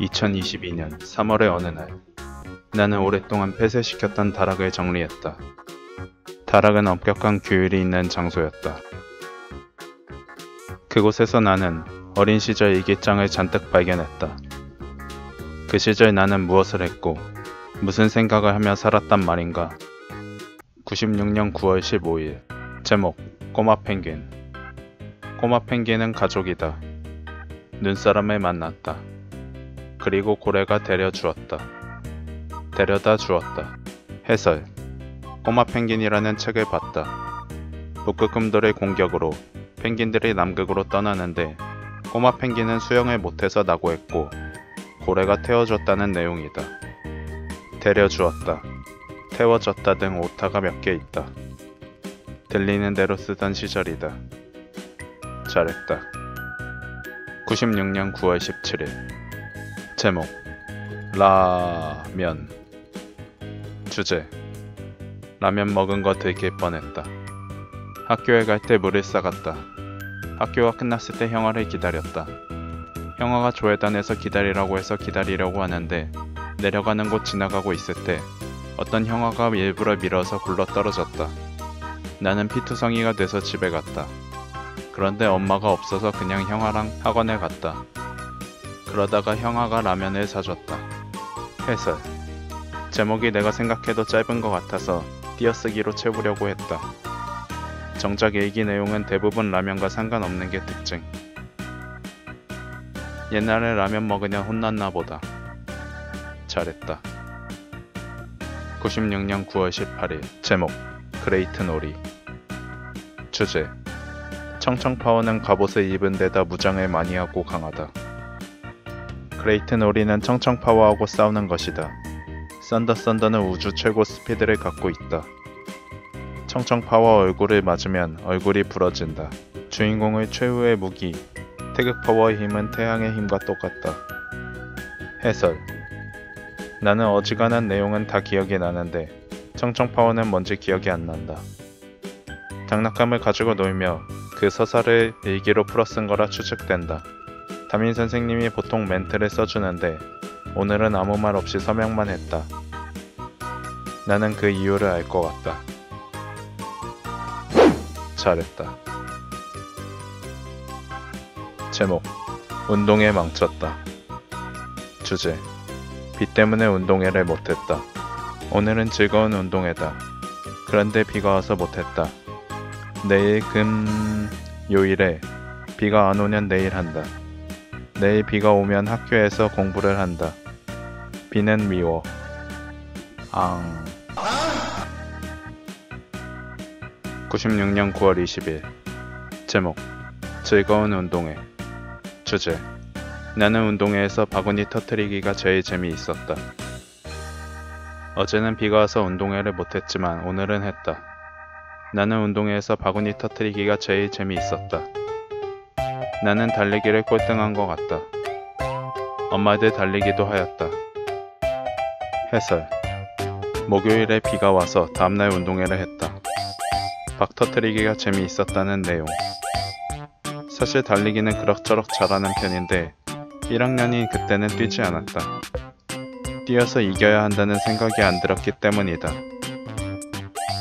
2022년 3월의 어느 날, 나는 오랫동안 폐쇄시켰던 다락을 정리했다. 다락은 엄격한 규율이 있는 장소였다. 그곳에서 나는 어린 시절 일기장을 잔뜩 발견했다. 그 시절 나는 무엇을 했고, 무슨 생각을 하며 살았단 말인가. 96년 9월 15일, 제목, 꼬마 펭귄. 꼬마 펭귄은 가족이다. 눈사람을 만났다. 그리고 고래가 데려 주었다. 데려다 주었다. 해설. 꼬마 펭귄이라는 책을 봤다. 북극곰들의 공격으로 펭귄들이 남극으로 떠나는데 꼬마 펭귄은 수영을 못해서 낙오했고 고래가 태워줬다는 내용이다. 데려주었다. 태워졌다 등 오타가 몇 개 있다. 들리는 대로 쓰던 시절이다. 잘했다. 96년 9월 17일 제목 라면 주제 라면 먹은 거 들킬 뻔했다. 학교에 갈 때 물을 싸갔다. 학교가 끝났을 때 형아를 기다렸다. 형아가 조회단에서 기다리라고 해서 기다리려고 하는데 내려가는 곳 지나가고 있을 때 어떤 형아가 일부러 밀어서 굴러 떨어졌다. 나는 피투성이가 돼서 집에 갔다. 그런데 엄마가 없어서 그냥 형아랑 학원에 갔다. 그러다가 형아가 라면을 사줬다. 해설. 제목이 내가 생각해도 짧은 것 같아서 띄어쓰기로 채우려고 했다. 정작 일기 내용은 대부분 라면과 상관없는 게 특징. 옛날에 라면 먹으냐 혼났나 보다. 잘했다. 96년 9월 18일 제목 그레이트 놀이 주제 청청파워는 갑옷을 입은 데다 무장을 많이 하고 강하다. 그레이트 놀이는 청청파워하고 싸우는 것이다. 썬더 썬더는 우주 최고 스피드를 갖고 있다. 청청파워 얼굴을 맞으면 얼굴이 부러진다. 주인공의 최후의 무기 태극 파워의 힘은 태양의 힘과 똑같다. 해설 나는 어지간한 내용은 다 기억이 나는데 청청파워는 뭔지 기억이 안 난다. 장난감을 가지고 놀며 그 서사를 일기로 풀어 쓴 거라 추측된다. 담임 선생님이 보통 멘트를 써주는데 오늘은 아무 말 없이 서명만 했다. 나는 그 이유를 알 것 같다. 잘했다. 제목 운동에 망쳤다. 주제 비 때문에 운동회를 못했다. 오늘은 즐거운 운동회다. 그런데 비가 와서 못했다. 내일 금 요일에 비가 안 오면 내일 한다. 내일 비가 오면 학교에서 공부를 한다. 비는 미워. 앙. 96년 9월 20일 제목 즐거운 운동회 주제 나는 운동회에서 바구니 터트리기가 제일 재미있었다. 어제는 비가 와서 운동회를 못했지만 오늘은 했다. 나는 운동회에서 바구니 터트리기가 제일 재미있었다. 나는 달리기를 꼴등한 것 같다. 엄마들 달리기도 하였다. 해설 목요일에 비가 와서 다음날 운동회를 했다. 박 터트리기가 재미있었다는 내용. 사실 달리기는 그럭저럭 잘하는 편인데 1학년인 그때는 뛰지 않았다. 뛰어서 이겨야 한다는 생각이 안 들었기 때문이다.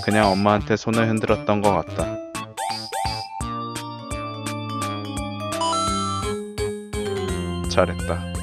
그냥 엄마한테 손을 흔들었던 것 같다. 잘했다.